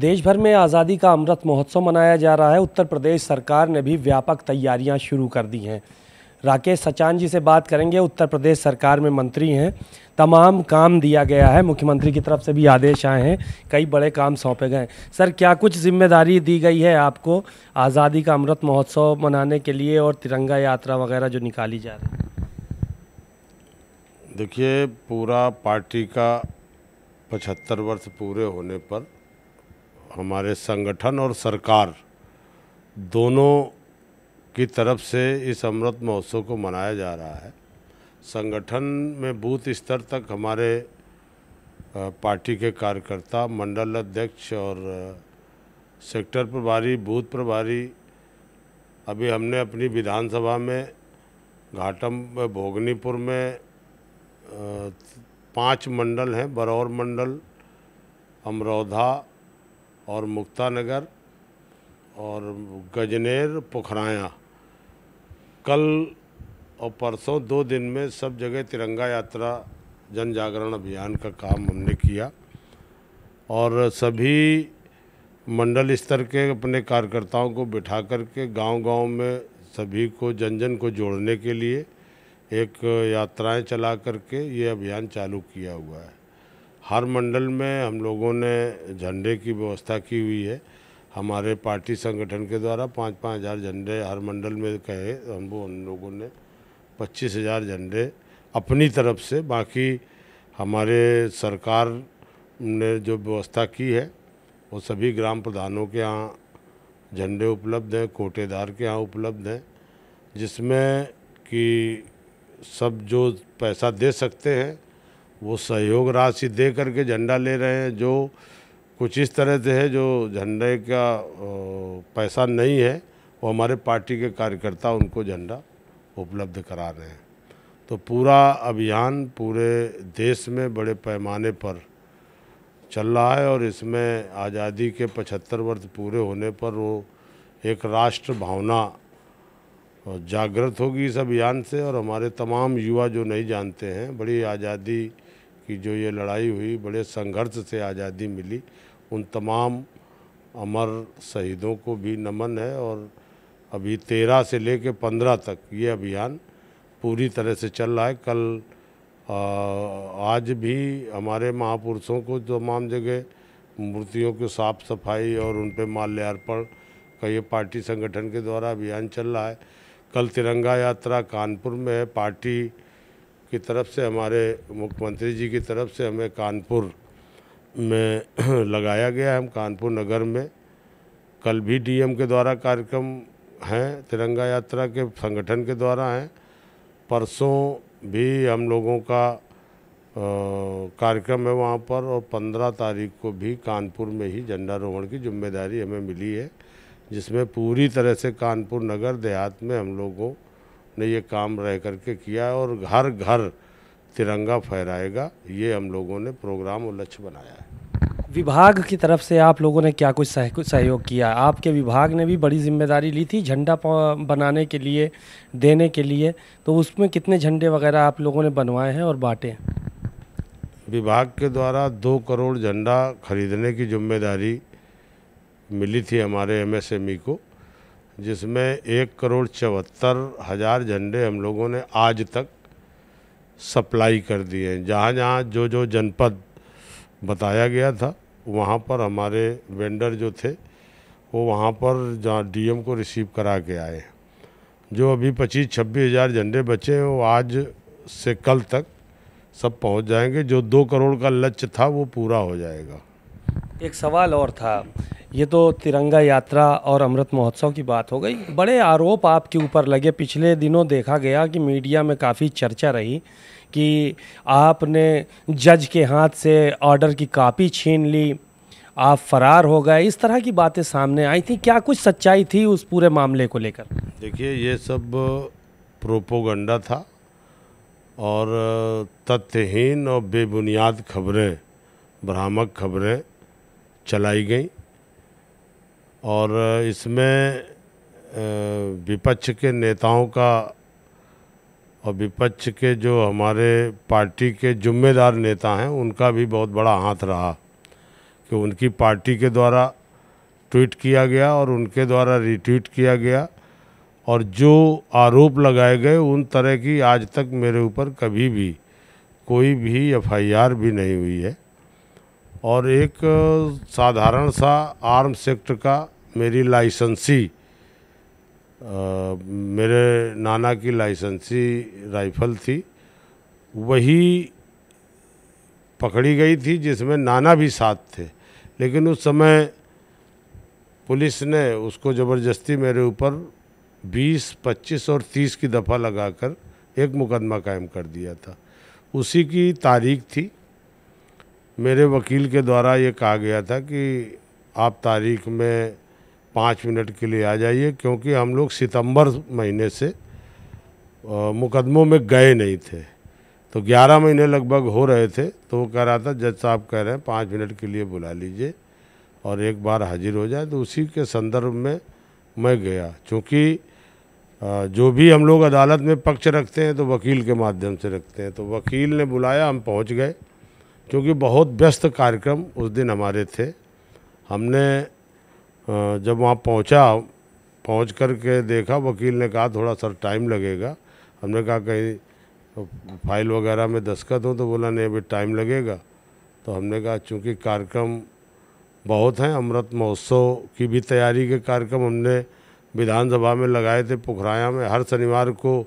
देश भर में आज़ादी का अमृत महोत्सव मनाया जा रहा है। उत्तर प्रदेश सरकार ने भी व्यापक तैयारियाँ शुरू कर दी हैं। राकेश सचान जी से बात करेंगे। उत्तर प्रदेश सरकार में मंत्री हैं। तमाम काम दिया गया है। मुख्यमंत्री की तरफ़ से भी आदेश आए हैं। कई बड़े काम सौंपे गए सर, क्या कुछ ज़िम्मेदारी दी गई है आपको आज़ादी का अमृत महोत्सव मनाने के लिए और तिरंगा यात्रा वगैरह जो निकाली जा रही है? देखिए, पूरा पार्टी का पचहत्तर वर्ष पूरे होने पर हमारे संगठन और सरकार दोनों की तरफ़ से इस अमृत महोत्सव को मनाया जा रहा है। संगठन में बूथ स्तर तक हमारे पार्टी के कार्यकर्ता, मंडल अध्यक्ष और सेक्टर प्रभारी, बूथ प्रभारी, अभी हमने अपनी विधानसभा में, घाटम भोगनीपुर में पाँच मंडल हैं, बरौर मंडल, अमरोधा और मुक्तानगर और गजनेर, पोखराया। कल और परसों दो दिन में सब जगह तिरंगा यात्रा जन जागरण अभियान का काम हमने किया। और सभी मंडल स्तर के अपने कार्यकर्ताओं को बिठा करके गांव-गांव में सभी को जन जन को जोड़ने के लिए एक यात्राएँ चला करके ये अभियान चालू किया हुआ है। हर मंडल में हम लोगों ने झंडे की व्यवस्था की हुई है। हमारे पार्टी संगठन के द्वारा पाँच पाँच हज़ार झंडे हर मंडल में कहे, हम वो उन लोगों ने पच्चीस हज़ार झंडे अपनी तरफ़ से। बाकी हमारे सरकार ने जो व्यवस्था की है, वो सभी ग्राम प्रधानों के यहाँ झंडे उपलब्ध हैं, कोटेदार के यहाँ उपलब्ध हैं, जिसमें कि सब जो पैसा दे सकते हैं वो सहयोग राशि दे करके झंडा ले रहे हैं, जो कुछ इस तरह से है, जो झंडे का पैसा नहीं है, वो हमारे पार्टी के कार्यकर्ता उनको झंडा उपलब्ध करा रहे हैं। तो पूरा अभियान पूरे देश में बड़े पैमाने पर चल रहा है और इसमें आज़ादी के 75 वर्ष पूरे होने पर वो एक राष्ट्र भावना जागृत होगी इस अभियान से और हमारे तमाम युवा जो नहीं जानते हैं, बड़ी आज़ादी कि जो ये लड़ाई हुई बड़े संघर्ष से आज़ादी मिली। उन तमाम अमर शहीदों को भी नमन है और अभी तेरह से ले कर पंद्रह तक ये अभियान पूरी तरह से चल रहा है। कल आ, आज भी हमारे महापुरुषों को तमाम जगह मूर्तियों की साफ़ सफ़ाई और उन पर माल्यार्पण का ये पार्टी संगठन के द्वारा अभियान चल रहा है। कल तिरंगा यात्रा कानपुर में है। पार्टी की तरफ़ से हमारे मुख्यमंत्री जी की तरफ़ से हमें कानपुर में लगाया गया हम कानपुर नगर में कल भी डीएम के द्वारा कार्यक्रम हैं, तिरंगा यात्रा के संगठन के द्वारा हैं। परसों भी हम लोगों का कार्यक्रम है वहाँ पर और पंद्रह तारीख को भी कानपुर में ही झंडारोहण की ज़िम्मेदारी हमें मिली है, जिसमें पूरी तरह से कानपुर नगर देहात में हम लोगों ने ये काम रह करके किया और घर घर तिरंगा फहराएगा। ये हम लोगों ने प्रोग्राम और लक्ष्य बनाया है। विभाग की तरफ़ से आप लोगों ने क्या कुछ सहयोग किया? आपके विभाग ने भी बड़ी ज़िम्मेदारी ली थी झंडा बनाने के लिए देने के लिए। तो उसमें कितने झंडे वगैरह आप लोगों ने बनवाए हैं और बांटे हैं? विभाग के द्वारा दो करोड़ झंडा खरीदने की ज़िम्मेदारी मिली थी हमारे एमएसएमई को। जिसमें एक करोड़ चौहत्तर हज़ार झंडे हम लोगों ने आज तक सप्लाई कर दिए हैं। जहाँ जहाँ जो जो जनपद बताया गया था, वहाँ पर हमारे वेंडर जो थे, वो वहाँ पर जहाँ डीएम को रिसीव करा के आए जो अभी पच्चीस छब्बीस हज़ार झंडे बचे हैं, वो आज से कल तक सब पहुँच जाएँगे। जो दो करोड़ का लक्ष्य था, वो पूरा हो जाएगा। एक सवाल और था। ये तो तिरंगा यात्रा और अमृत महोत्सव की बात हो गई। बड़े आरोप आपके ऊपर लगे। पिछले दिनों देखा गया कि मीडिया में काफ़ी चर्चा रही कि आपने जज के हाथ से ऑर्डर की कापी छीन ली, आप फरार हो गए। इस तरह की बातें सामने आई थी। क्या कुछ सच्चाई थी उस पूरे मामले को लेकर? देखिए, ये सब प्रोपोगंडा था और तथ्यहीन और बेबुनियाद खबरें, भ्रामक खबरें चलाई गई। और इसमें विपक्ष के नेताओं का और विपक्ष के जो हमारे पार्टी के जुम्मेदार नेता हैं, उनका भी बहुत बड़ा हाथ रहा कि उनकी पार्टी के द्वारा ट्वीट किया गया और उनके द्वारा रिट्वीट किया गया और जो आरोप लगाए गए, उन तरह की आज तक मेरे ऊपर कभी भी कोई भी एफआईआर भी नहीं हुई है। और एक साधारण सा आर्म सेक्टर का मेरी लाइसेंसी मेरे नाना की लाइसेंसी राइफल थी वही पकड़ी गई थी जिसमें नाना भी साथ थे। लेकिन उस समय पुलिस ने उसको ज़बरदस्ती मेरे ऊपर 20, 25 और 30 की दफ़ा लगाकर एक मुकदमा कायम कर दिया था। उसी की तारीख थी। मेरे वकील के द्वारा ये कहा गया था कि आप तारीख में पाँच मिनट के लिए आ जाइए, क्योंकि हम लोग सितंबर महीने से मुकदमों में गए नहीं थे। तो 11 महीने लगभग हो रहे थे तो वो कह रहा था, जज साहब कह रहे हैं, पाँच मिनट के लिए बुला लीजिए और एक बार हाजिर हो जाए। तो उसी के संदर्भ में मैं गया, क्योंकि जो भी हम लोग अदालत में पक्ष रखते हैं तो वकील के माध्यम से रखते हैं। तो वकील ने बुलाया, हम पहुँच गए, क्योंकि बहुत व्यस्त कार्यक्रम उस दिन हमारे थे। हमने जब वहाँ पहुँचा, पहुँच कर के देखा, वकील ने कहा, थोड़ा सर टाइम लगेगा। हमने कहा, कहीं फ़ाइल वगैरह में दस्खत हो तो बोला, नहीं, अभी टाइम लगेगा। तो हमने कहा, चूँकि कार्यक्रम बहुत हैं, अमृत महोत्सव की भी तैयारी के कार्यक्रम हमने विधानसभा में लगाए थे, पोखराया में, हर शनिवार को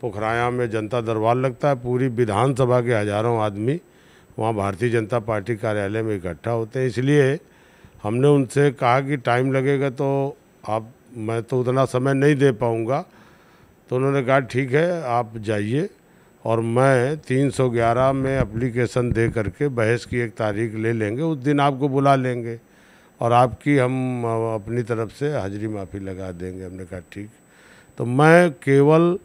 पोखराया में जनता दरबार लगता है, पूरी विधानसभा के हज़ारों आदमी वहाँ भारतीय जनता पार्टी कार्यालय में इकट्ठा होते हैं। इसलिए हमने उनसे कहा कि टाइम लगेगा तो आप, मैं तो उतना समय नहीं दे पाऊँगा। तो उन्होंने कहा, ठीक है, आप जाइए। और मैं 311 में एप्लीकेशन दे करके बहस की एक तारीख ले लेंगे। उस दिन आपको बुला लेंगे और आपकी हम, अपनी तरफ़ से हाजिरी माफ़ी लगा देंगे। हमने कहा, ठीक। तो मैं केवल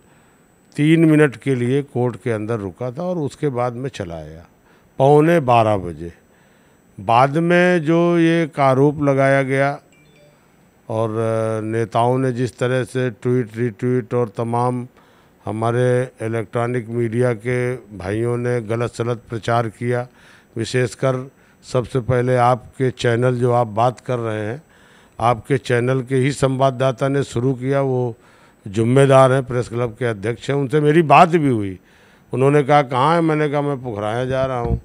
तीन मिनट के लिए कोर्ट के अंदर रुका था और उसके बाद मैं चला आया, पौने बारह बजे। बाद में जो ये आरोप लगाया गया और नेताओं ने जिस तरह से ट्वीट, रिट्वीट और तमाम हमारे इलेक्ट्रॉनिक मीडिया के भाइयों ने गलत सलत प्रचार किया, विशेषकर सबसे पहले आपके चैनल जो आप बात कर रहे हैं, आपके चैनल के ही संवाददाता ने शुरू किया, वो जुम्मेदार हैं, प्रेस क्लब के अध्यक्ष हैं, उनसे मेरी बात भी हुई। उन्होंने कहा, कहाँ है? मैंने कहा, मैं पुखराया जा रहा हूँ।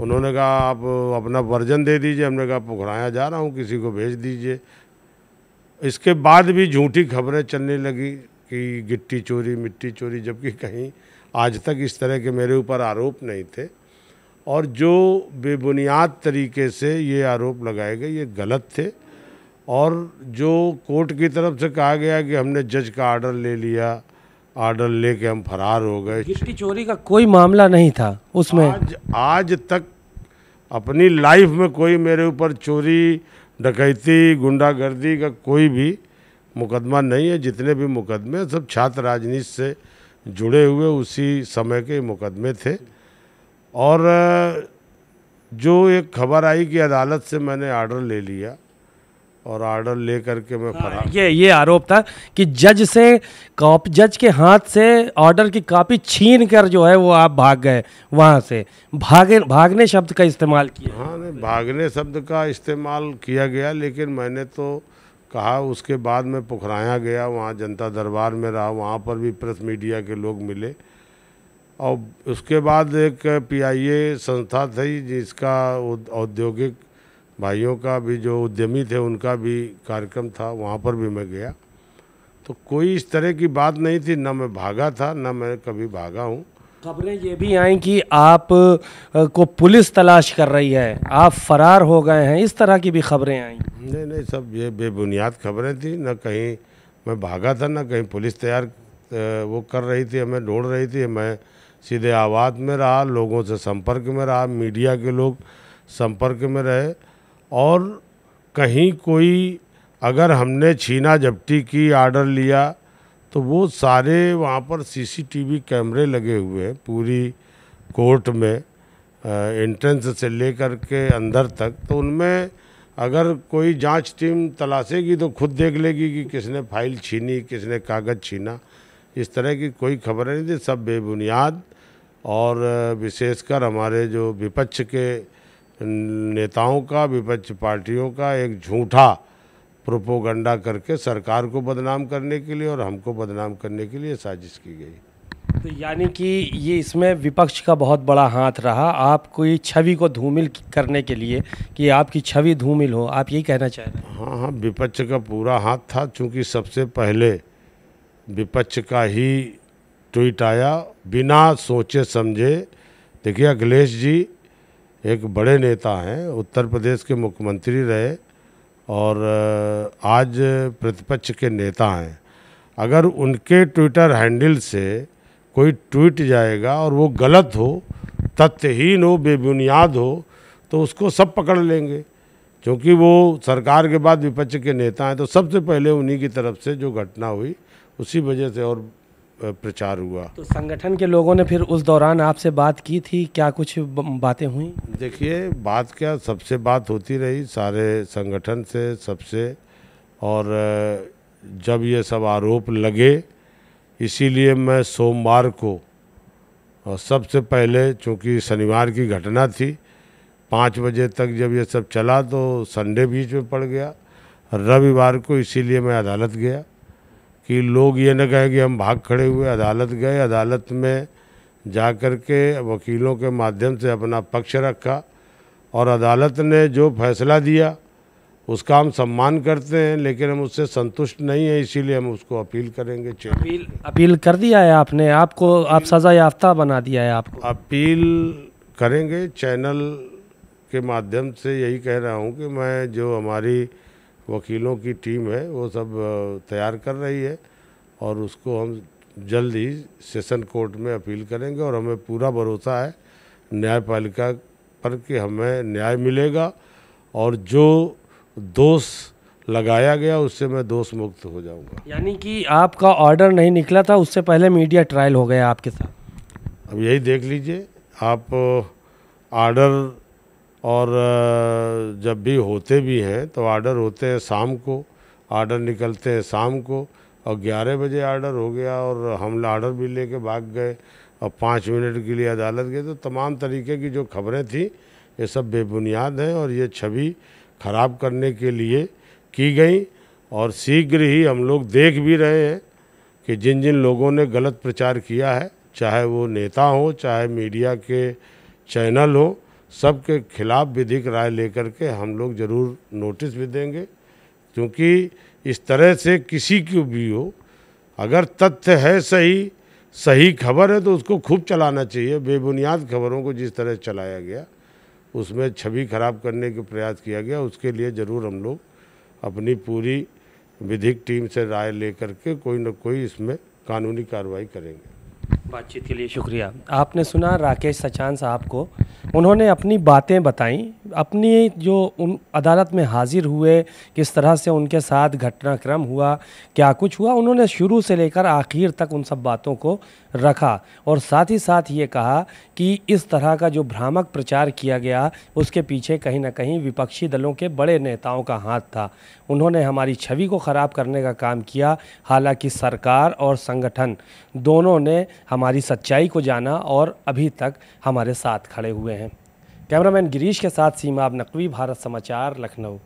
उन्होंने कहा, आप अपना वर्जन दे दीजिए। हमने कहा पुखराया जा रहा हूँ, किसी को भेज दीजिए। इसके बाद भी झूठी खबरें चलने लगी कि गिट्टी चोरी, मिट्टी चोरी, जबकि कहीं आज तक इस तरह के मेरे ऊपर आरोप नहीं थे। और जो बेबुनियाद तरीके से ये आरोप लगाए गए, ये गलत थे। और जो कोर्ट की तरफ़ से कहा गया कि हमने जज का आर्डर ले लिया आर्डर लेके हम फरार हो गए। गिट्टी चोरी का कोई मामला नहीं था उसमें। आज आज तक अपनी लाइफ में कोई मेरे ऊपर चोरी डकैती गुंडागर्दी का कोई भी मुकदमा नहीं है। जितने भी मुकदमे सब छात्र राजनीति से जुड़े हुए उसी समय के मुकदमे थे। और जो एक खबर आई कि अदालत से मैंने आर्डर ले लिया और आर्डर ले करके मैं फरार हाँ, ये ये आरोप था कि जज से कॉपी जज के हाथ से ऑर्डर की कॉपी छीन कर जो है वो आप भाग गए वहाँ से। भागे भागने शब्द का इस्तेमाल किया। हाँ नहीं भागने शब्द का इस्तेमाल किया गया लेकिन मैंने तो कहा उसके बाद में पुखराया गया वहाँ जनता दरबार में रहा वहाँ पर भी प्रेस मीडिया के लोग मिले। और उसके बाद एक पीआईए संस्था थी जिसका औद्योगिक भाइयों का भी जो उद्यमी थे उनका भी कार्यक्रम था वहाँ पर भी मैं गया। तो कोई इस तरह की बात नहीं थी ना मैं भागा था ना मैं कभी भागा हूँ। खबरें ये भी आई कि आप को पुलिस तलाश कर रही है आप फरार हो गए हैं इस तरह की भी खबरें आई। नहीं नहीं सब ये बेबुनियाद खबरें थी ना कहीं मैं भागा था ना कहीं पुलिस तैयार वो कर रही थी हमें ढूंढ रही थी मैं सीधे आवाज़ में रहा लोगों से संपर्क में रहा मीडिया के लोग संपर्क में रहे और कहीं कोई अगर हमने छीना झपटी की, आर्डर लिया तो वो सारे वहाँ पर सीसीटीवी कैमरे लगे हुए हैं पूरी कोर्ट में एंट्रेंस से लेकर के अंदर तक। तो उनमें अगर कोई जाँच टीम तलाशेगी तो खुद देख लेगी कि किसने फ़ाइल छीनी, किसने कागज़ छीना। इस तरह की कोई खबर नहीं थी सब बेबुनियाद। और विशेषकर हमारे जो विपक्ष के नेताओं का विपक्ष पार्टियों का एक झूठा प्रोपोगंडा करके सरकार को बदनाम करने के लिए और हमको बदनाम करने के लिए साजिश की गई। तो यानी कि ये इसमें विपक्ष का बहुत बड़ा हाथ रहा। आप कोई छवि को धूमिल करने के लिए कि आपकी छवि धूमिल हो आप यही कहना चाह रहे हैं? हाँ हाँ विपक्ष का पूरा हाथ था क्योंकि सबसे पहले विपक्ष का ही ट्वीट आया बिना सोचे समझे। देखिए अखिलेश जी एक बड़े नेता हैं, उत्तर प्रदेश के मुख्यमंत्री रहे और आज प्रतिपक्ष के नेता हैं। अगर उनके ट्विटर हैंडल से कोई ट्वीट जाएगा और वो गलत हो, तथ्यहीन हो, बेबुनियाद हो तो उसको सब पकड़ लेंगे। क्योंकि वो सरकार के बाद विपक्ष के नेता हैं तो सबसे पहले उन्हीं की तरफ़ से जो घटना हुई, उसी वजह से और प्रचार हुआ। तो संगठन के लोगों ने फिर उस दौरान आपसे बात की थी क्या कुछ बातें हुई? देखिए बात क्या सबसे बात होती रही सारे संगठन से सबसे और जब ये सब आरोप लगे इसीलिए मैं सोमवार को सबसे पहले चूँकि शनिवार की घटना थी पाँच बजे तक जब ये सब चला तो संडे बीच में पड़ गया रविवार को इसीलिए मैं अदालत गया। कि लोग ये न कहें कि हम भाग खड़े हुए अदालत गए अदालत में जा कर के वकीलों के माध्यम से अपना पक्ष रखा और अदालत ने जो फैसला दिया उसका हम सम्मान करते हैं लेकिन हम उससे संतुष्ट नहीं है इसीलिए हम उसको अपील करेंगे अपील अपील कर दिया है आपने आपको आप सज़ा याफ्ता बना दिया है आपको। अपील करेंगे चैनल के माध्यम से यही कह रहा हूँ कि मैं जो हमारी वकीलों की टीम है वो सब तैयार कर रही है और उसको हम जल्द ही सेशन कोर्ट में अपील करेंगे और हमें पूरा भरोसा है न्यायपालिका पर कि हमें न्याय मिलेगा और जो दोष लगाया गया उससे मैं दोष मुक्त हो जाऊँगा। यानी कि आपका ऑर्डर नहीं निकला था उससे पहले मीडिया ट्रायल हो गया आपके साथ? अब यही देख लीजिए आप ऑर्डर और जब भी होते भी हैं तो ऑर्डर होते हैं शाम को। ऑर्डर निकलते हैं शाम को और 11 बजे ऑर्डर हो गया और हम ऑर्डर भी लेके भाग गए और पाँच मिनट के लिए अदालत गए। तो तमाम तरीके की जो खबरें थी, ये सब बेबुनियाद हैं और ये छवि ख़राब करने के लिए की गई और शीघ्र ही हम लोग देख भी रहे हैं कि जिन जिन लोगों ने गलत प्रचार किया है, चाहे वो नेता हो, चाहे मीडिया के चैनल हो सबके खिलाफ विधिक राय लेकर के हम लोग ज़रूर नोटिस भी देंगे। क्योंकि इस तरह से किसी की भी हो, अगर तथ्य है सही सही खबर है तो उसको खूब चलाना चाहिए। बेबुनियाद खबरों को जिस तरह चलाया गया, उसमें छवि खराब करने के प्रयास किया गया, उसके लिए ज़रूर हम लोग अपनी पूरी विधिक टीम से राय लेकर के कोई ना कोई इसमें कानूनी कार्रवाई करेंगे। बातचीत के लिए शुक्रिया। आपने सुना राकेश सचान साहब को। उन्होंने अपनी बातें बताई। अपनी जो उन अदालत में हाजिर हुए, किस तरह से उनके साथ घटनाक्रम हुआ, क्या कुछ हुआ, उन्होंने शुरू से लेकर आखिर तक उन सब बातों को रखा और साथ ही साथ ये कहा कि इस तरह का जो भ्रामक प्रचार किया गया, उसके पीछे कहीं ना कहीं विपक्षी दलों के बड़े नेताओं का हाथ था। उन्होंने हमारी छवि को ख़राब करने का काम किया। हालाँकि सरकार और संगठन दोनों ने हमारी सच्चाई को जाना और अभी तक हमारे साथ खड़े हुए हैं। कैमरामैन गिरीश के साथ सीमा अब नकवी भारत समाचार, लखनऊ।